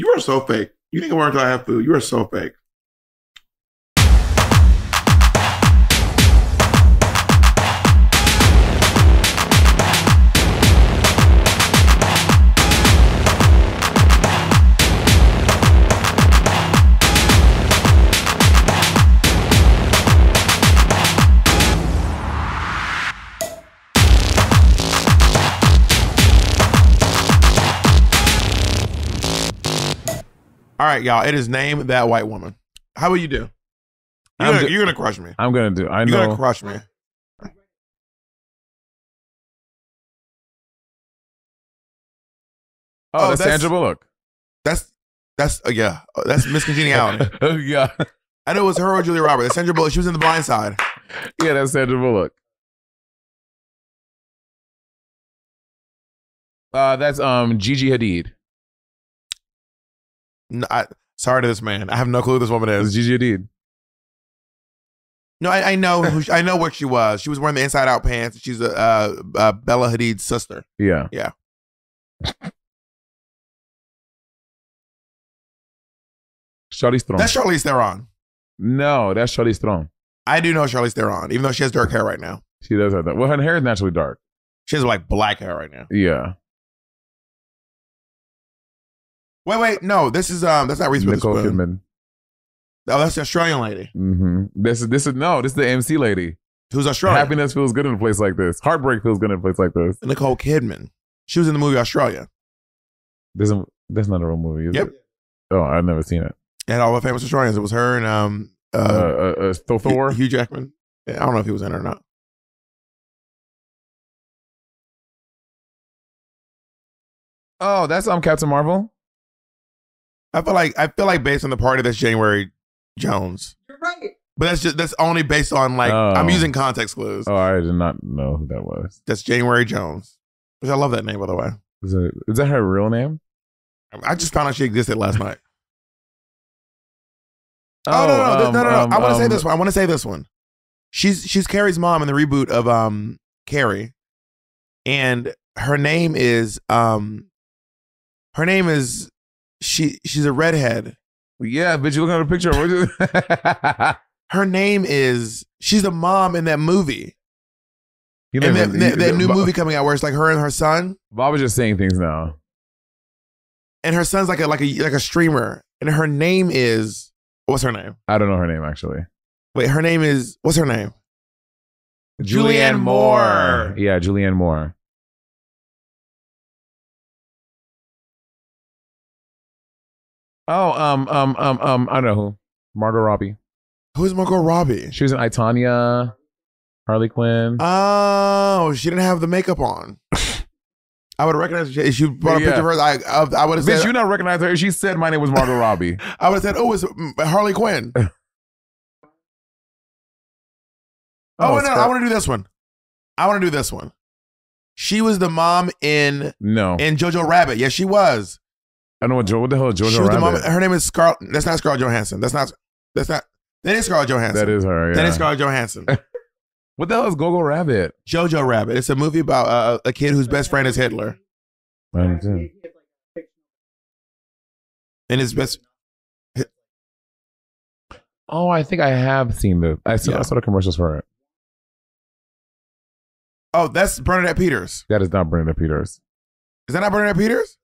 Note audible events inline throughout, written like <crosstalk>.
You are so fake. You think I work until I have food. You are so fake. All right, y'all. It is name that white woman. How will you do? You're, gonna, do- you're gonna crush me. I'm gonna do. I know. You're gonna crush me. Oh, Oh, that's, that's- Sandra Bullock. That's that's uh, yeah. Uh, That's Miss Congeniality. <laughs> yeah, I know it was her or Julia Roberts. That's Sandra Bullock. She was in The Blind Side. yeah, that's Sandra Bullock. Uh, that's um Gigi Hadid. No, I, sorry to this man. I have no clue who this woman It's is. Gigi Hadid. No, I, I know. Who she, I know where she was. She was wearing the inside out pants. She's a uh, uh, Bella Hadid's sister. Yeah. Yeah. Charlize Theron. That's Charlize Theron. no, that's Charlize Theron. I do know Charlize Theron, even though she has dark hair right now. She does have that. Well, her hair is naturally dark. She has like black hair right now. Yeah. Wait, wait, no, this is um, that's not Reese Nicole Witherspoon. Kidman. Oh, that's the Australian lady hmm This is this is no, this is the MC lady. who's Australian. Happiness feels good in a place like this. Heartbreak feels good in a place like this. Nicole Kidman. She was in the movie Australia. This is, that's not a real movie. Is Yep. it? Oh, I've never seen it. And all the famous Australians. It was her and um, Uh, uh, uh, uh, Thor- Thor. Hugh Jackman. I don't know if he was in it or not. Oh, that's um Captain Marvel. I feel like I feel like based on the party that's January Jones. You're right. But that's just that's only based on like Oh. I'm using context clues. Oh, I did not know who that was. That's January Jones. Which I love that name by the way. Is, it, is that her real name? I just found out she existed last night. <laughs> Oh, no, no, um, no, no, no. um, I want to say um, this one. I want to say this one. She's she's Carrie's mom in the reboot of um Carrie, and her name is um her name is she she's a redhead. Yeah, but you look at a picture. <laughs> Her name is she's the mom in that movie. You And know, that, that, that new Bob- movie coming out where it's like her and her son, Bob is just saying things now. and her son's like a like a like a streamer, and her name is what's her name? I don't know her name actually. Wait, her name is what's her name? Julianne Moore. Yeah, Julianne Moore. Oh, um, um, um, um, I don't know who. Margot Robbie. Who's Margot Robbie? She was in I, Tonya, Harley Quinn. Oh, she didn't have the makeup on. I would recognize her. If you brought a picture of her, I, I, I would have Bitch, said, you not recognize her. She said my name was Margot Robbie. <laughs> I would have said, oh, it's mm, Harley Quinn. <laughs> oh, Oh, no, I want to do this one. I want to do this one. She was the mom in No, in Jojo Rabbit. Yes, she was. I don't know what, Jo- what the hell is Jojo she was the mom. Rabbit. Her name is Scarlett. That's not Scarlett Johansson. That's not. That's not. That is Scarlett Johansson. that is her. That yeah. is Scarlett Johansson. <laughs> What the hell is Gogo Rabbit? Jojo Rabbit. It's a movie about uh, a kid whose best friend is Hitler, I know. and his best. Oh, I think I have seen the. I saw, Yeah. I saw the commercials for it. Oh, that's Bernadette Peters. That is not Brenda Peters. Is that not Bernadette Peters?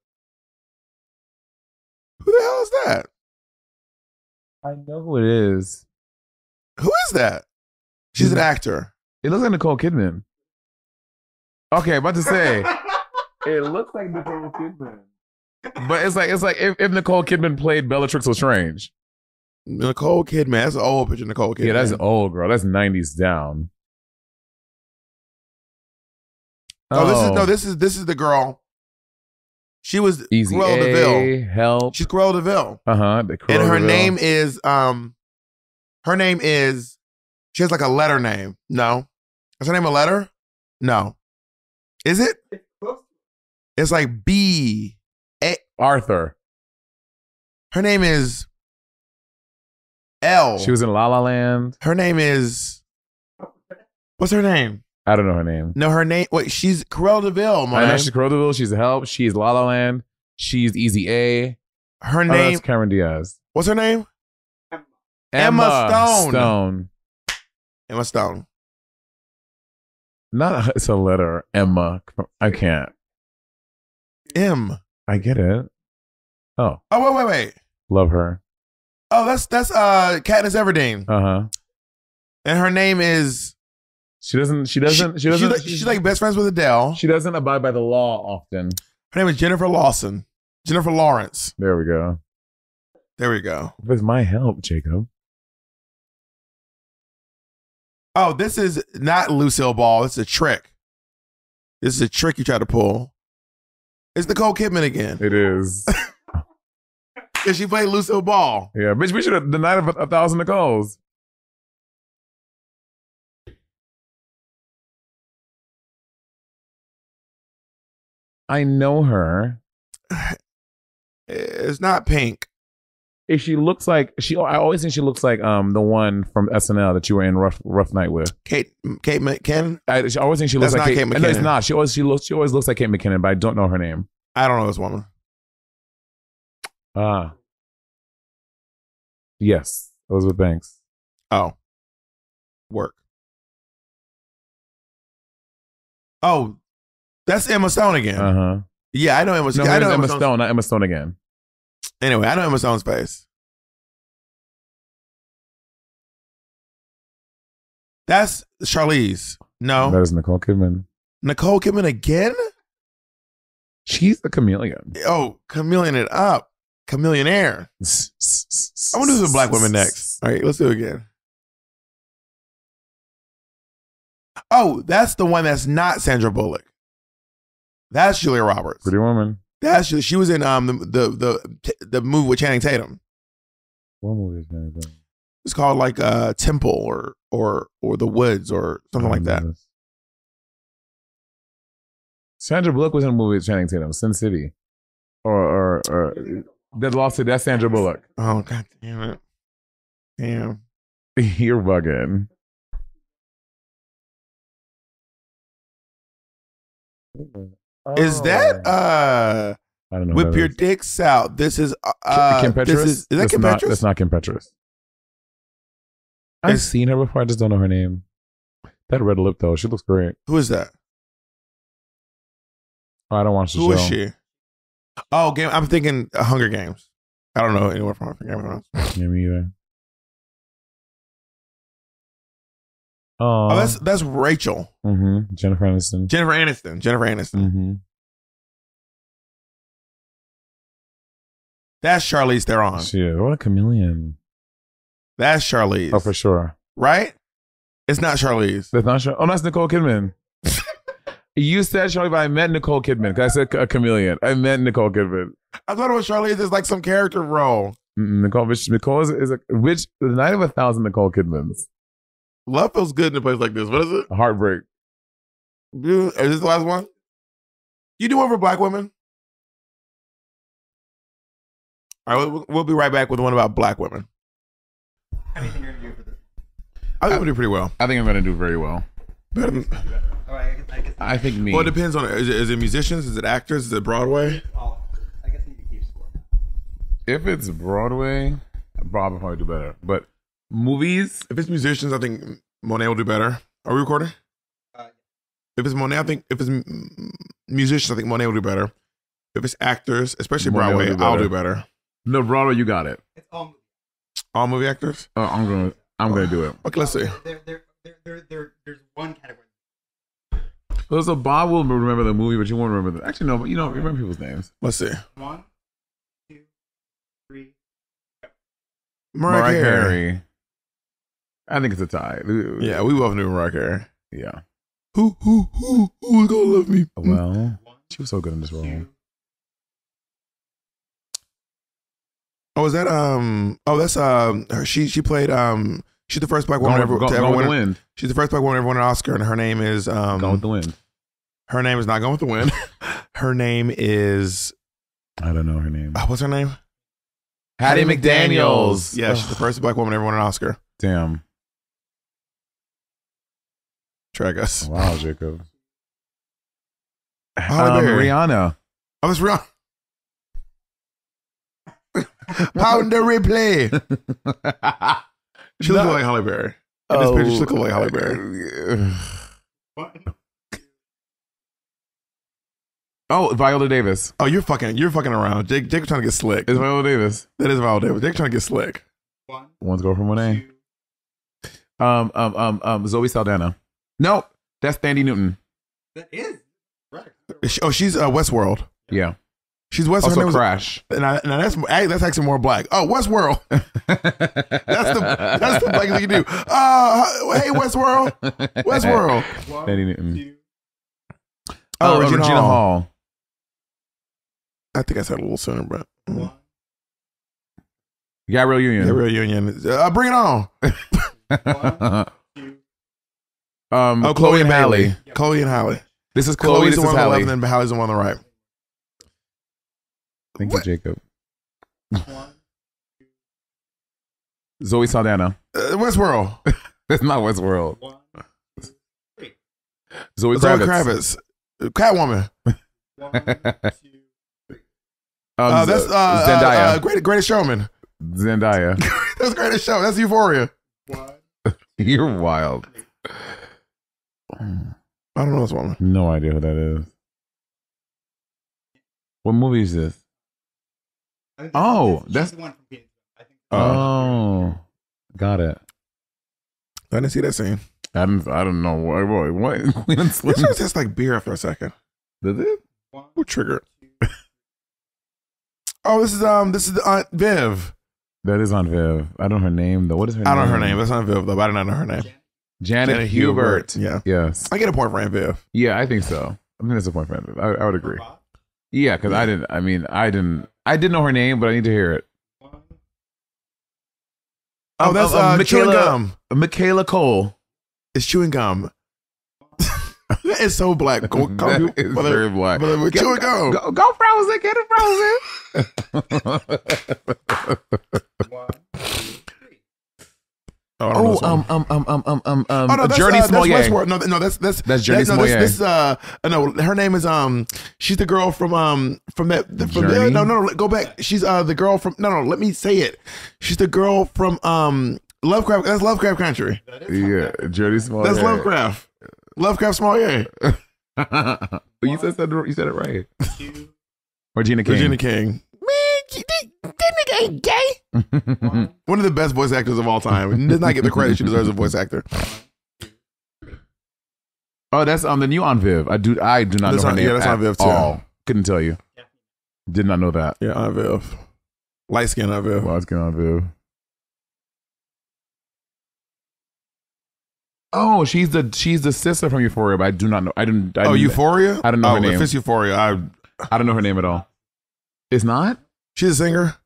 Who the hell is that? I know who it is. Who is that? She's an actor. It looks like Nicole Kidman. Okay, about to say. <laughs> it looks like Nicole Kidman. But it's like it's like if, if Nicole Kidman played Bellatrix Lestrange. Nicole Kidman. That's an old picture. Nicole Kidman. Yeah, that's an old girl. That's nineties down. Oh, this is no. Oh. This is this is the girl. She was Easy Cruella A, de Vil. Help. She's Cruella de Vil, Uh huh. and her name is um, her name is. She has like a letter name. No, is her name a letter? No, is it? It's like B. Arthur. Her name is L. She was in La La Land. Her name is. What's her name? I don't know her name. No, her name. Wait, she's Cruella de Vil, I know she's Cruella de Vil. She's Help. She's La La Land. She's Easy A. Her Oh, name. that's Cameron Diaz. what's her name? Emma Stone. Stone. Emma Stone. Not <laughs> it's a letter. Emma. I can't. M. I get it. Oh, Oh wait, wait, wait. love her. Oh, that's that's uh Katniss Everdeen, Uh huh. and her name is. She doesn't. She doesn't. She, doesn't. She's, like- she's like best friends with Adele. She doesn't abide by the law often. Her name is Jennifer Lawson. Jennifer Lawrence. There we go. There we go. With my help, Jacob. Oh, this is not Lucille Ball. This is a trick. This is a trick you try to pull. It's Nicole Kidman again. It is. <laughs> Because she played Lucille Ball. yeah, bitch. We should have the night of a, a thousand Nicoles. I know her. <sighs> It's not pink. If she looks like she, I always think she looks like um the one from SNL that you were in Rough Rough Night with. Kate Kate McKinnon. I, she- always think she looks That's like not Kate No, it's not. She always she looks she always looks like Kate McKinnon, but I don't know her name. I don't know this woman. Ah, yes, Elizabeth Banks. Oh. Work. Oh, that's Emma Stone again. Uh huh. yeah, I know Emma No, Stone. I know Emma Emma Stone. Stone, not Emma Stone again. Anyway, I know Emma Stone's face. That's Charlize. No. That is Nicole Kidman. Nicole Kidman again? She's a chameleon. Oh, chameleon it up. Chameleonaire. I want to do the black women next. All right, let's do it again. Oh, that's the one that's not Sandra Bullock. That's Julia Roberts. Pretty woman. That's she was in um the the the, the movie with Channing Tatum. What movie is that? It's called like uh Temple or or or The Woods or something like that. Sandra Bullock was in a movie with Channing Tatum, Sin City, or or, or that lost it. That's Sandra Bullock. Oh god damn it. Damn. <laughs> You're bugging. Is that Oh. uh I don't know. whip your is. dicks out? This is uh Kim Petras. This is, is that that's Kim not, Petras? That's not Kim Petras. I've Is- seen her before. I just don't know her name. That red lip though, she looks great. Who is that? Oh, I don't watch the Who show. is she? Oh, game. I'm thinking uh, Hunger Games. I don't know anyone from Hunger Games. Yeah, me either. Oh, Oh, that's that's Rachel. hmm Jennifer Aniston. Jennifer Aniston. Jennifer Aniston. hmm That's Charlize Theron. Shit, what a chameleon. That's Charlize. Oh, for sure. right? It's not Charlize. That's not sure. Oh, that's Nicole Kidman. <laughs> you said Charlie, but I meant Nicole Kidman. I said a chameleon. I meant Nicole Kidman. I thought it was Charlize. It's like some character role. Mm-mm, Nicole, which Nicole is, is a which the night of a thousand Nicole Kidmans. Love feels good in a place like this. What is it? Heartbreak. You- Is this the last one? You do one for black women? All right, we'll, we'll be right back with one about black women. How do you think you're gonna do for this? I think we'll do pretty well. I think I'm gonna do very well. Better than, All right, I guess. I guess. I think me. well, it depends on is it, is it musicians? Is it actors? Is it Broadway? Oh, I guess you can keep score. if it's Broadway, Bob will probably do better. But movies, If it's musicians, I think Monet will do better. Are we recording? Uh, If it's Monet, I think if it's musicians, I think Monet will do better. If it's actors, especially Monet Broadway, do I'll do better. no Broadway, you got it. It's all. All movie actors? Uh, I'm gonna, I'm gonna do it. Okay, let's see. There, there, there, there, there, there's one category. So, so Bob will remember the movie, but you won't remember the. Actually, no, but you know, you remember people's names. Let's see. One, two, three. Mariah, Carey. I think it's a tie. Yeah, we both knew Carey. yeah. Who, who, who, who is gonna love me? Well, she was so good in this role. Oh, is that um? Oh, that's um. Her, she she played um. She's the first black woman ever to ever win. She's the first black woman ever win an Oscar, and her name is um. Gone with the Wind. her name is not going with the Wind. <laughs> her name is I don't know her name. uh, what's her name? Hattie McDaniels. Yeah, she's the first black woman ever won an Oscar. Damn. Track us. Wow, Jacob. Halle Um, Berry. Rihanna. Oh, that's Rihanna. Pounder replay. She looks like Halle Berry. In this picture, she looks like Halle Berry. what? <sighs> Oh, Viola Davis. Oh, you're fucking, you're fucking around. Jake, Jake's trying to get slick. It's Viola Davis. That is Viola Davis. Jake's trying to get slick. One, One's girl from Monet. two. Um, um, um, um, Zoe Saldana. No, that's Thandie Newton. That is right. Oh, she's uh, Westworld. Yeah. She's West. Also name was- Crash. And I, and that's that's actually more black. Oh, Westworld. <laughs> That's the that's the black thing you can do. Uh, hey, Westworld. Westworld. One, Thandie Newton. two, Oh, Uh, Regina, Regina Hall. Hall. I think I said a little sooner, but one, Gabrielle Union. yeah, real union. Uh, bring it on. <laughs> one, two. um, Oh, Chloe and Halle. Haley. Chloe and Halle. This is Chloe. Chloe's This the is one on the left, and then Halle's the one on the right. Thank What? you, Jacob. One, <laughs> Zoe Saldana. Uh, Westworld. <laughs> It's not Westworld. one, two, three. Zoe Zoe Kravitz. Kravitz. Catwoman. One, <laughs> two, Um, Uh, that's uh, uh, Zendaya. uh, great, greatest showman. Zendaya. That's greatest show. That's Euphoria. one. You're wild. I don't know this woman. No idea who that is. What movie is this? Oh, that's- the one from Phoenix. I think. Uh, oh, got it. I didn't see that scene. I don't. I don't know what. What? what? Queen and Slim. This one tastes like beer after a second. Does it? One, What trigger? two, <laughs> Oh, this is um, this is the Aunt Viv. That is on Viv. I don't know her name though. What is her I name? don't know her name. That's not Viv though. But I do not know her name. Janet. Janet, Hubert. Yeah, Yes. I get a point for Aunt Viv. Yeah, I think so. I think that's a point for Viv. I, I would agree. Yeah, because I didn't. I mean, I didn't. I didn't know her name, but I need to hear it. Oh, Um, that's um, uh, chewing Michaela- gum. Michaela Coel. It's chewing gum. <laughs> that is so black. Go, <laughs> go, That is brother, very black. brother, Get- chewing gum. Go, go frozen. Get it frozen. <laughs> one, two, three. Oh, I don't know oh, this one. um, um, um, um, um, um, um, Oh no, that's, Jurnee that's Westworld. No, no, that's that's That's Jurnee that, no, this, this uh, uh, no, her name is um, she's the girl from um, from that from the, no, no, no, go back. She's uh, the girl from no, no, let me say it. She's the girl from um, Lovecraft. That's Lovecraft Country. That is Yeah, Jurnee Smollett. That's Lovecraft. Lovecraft Small yeah. <laughs> you said that, you said it right. two, Regina King. Regina King. one, <laughs> One of the best voice actors of all time. Did not get the credit she deserves as a voice actor. Oh, that's um the new on Viv. I do I do not That's know her on- name yeah, that's at on Viv, too. all. Couldn't tell you. Yeah. Did not know that. Yeah, Aunt Viv. Light skin Aunt Viv. Well, I was on Viv. Oh, she's the she's the sister from Euphoria, but I do not know. I didn't. I oh, didn't, Euphoria? I don't know oh, her name. If it's Euphoria, I, I don't know her name at all. It's not. she's a singer.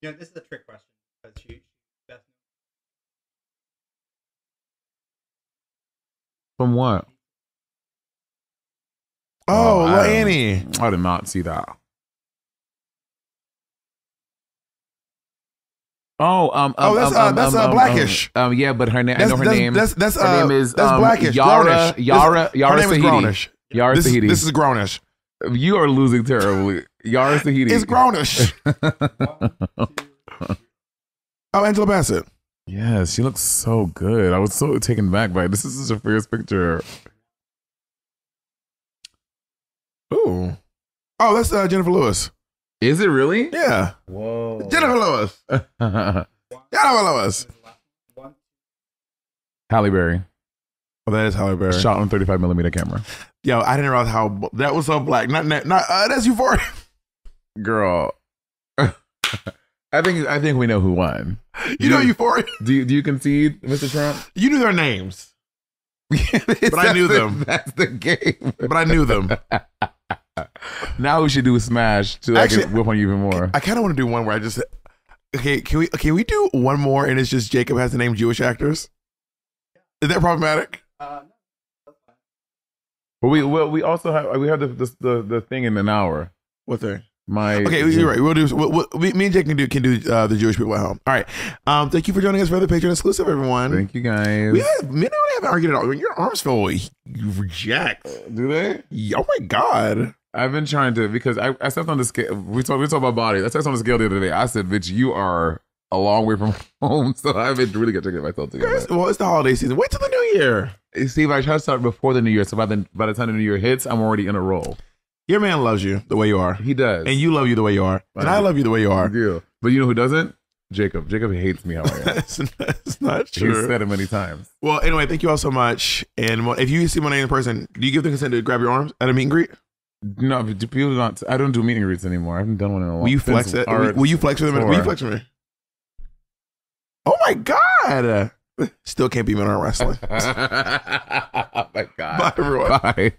You know, this is a trick question because she, From what? Oh, I Lil don't- Annie. I did not see that. Oh, um, Oh, um, that's, um, uh, um, that's, um, uh, um, Blackish. Um, um, yeah, but her name. I know her that's, name. That's that's her uh, name is that's um, Blackish. Yara. Grownish. Yara. This- Yara her name is Shahidi. Grownish. Yara This, Shahidi. this is Grownish. you are losing terribly. Yara Shahidi. It's Grownish. <laughs> Oh, Angela Bassett. yes, she looks so good. I was so taken back by it. This is such a first picture. Ooh. Oh, that's uh, Jennifer Lewis. Is it really? Yeah. Whoa. Jennifer Lewis. <laughs> Jennifer Lewis. one, Halle Berry. Oh, that is Halle Berry. Shot on 35 millimeter camera. Yo, I didn't realize how that was so black. Not, not, not uh, that's Euphoria. Girl. <laughs> I think I think we know who won. You know Yeah. Euphoria. Do you, do you concede, Mr. Trump? You knew their names, <laughs> but I knew them. That's the game. but I knew them. Now we should do a smash to like Actually, whip on you even more. I kind of want to do one where I just okay. Can we can we do one more and it's just Jacob has to name Jewish actors? Is that problematic? uh, no. But we well, we also have we have the, the the thing in an hour. What thing? My Okay, you're right. We'll do. We'll, we'll, me and Jake can do can do uh, the Jewish people at home. All right. Um, thank you for joining us for the Patreon exclusive, everyone. Thank you guys. we have, me and I haven't argued at all. Your arms feel jacked. do they? Oh my god. I've been trying to because I, I stepped on the scale. We talked we talk about body. I stepped on the scale the other day. I said, "Bitch, you are a long way from <laughs> home." So I've been really got to get myself together. Well, it's the holiday season. Wait till the new year. Eh, hey, Steve, I try to start before the new year. So by the by the time the new year hits, I'm already in a roll. Your man loves you the way you are, He does, and you love you the way you are, and I love you the way you I are. do. But you know who doesn't? Jacob. Jacob hates me how I am. <laughs> That's, that's not He's true. said it many times. Well, anyway, thank you all so much. And if you see Monet in person, do you give the consent to grab your arms at a meet and greet? No, but do people don't. I don't do meet and greets anymore. I haven't done one in a long. Will you flex it? Will, will you flex with them? Will you flex with me? Oh my god! <laughs> Still can't beat me on wrestling. <laughs> oh my god. Bye, everyone. Bye.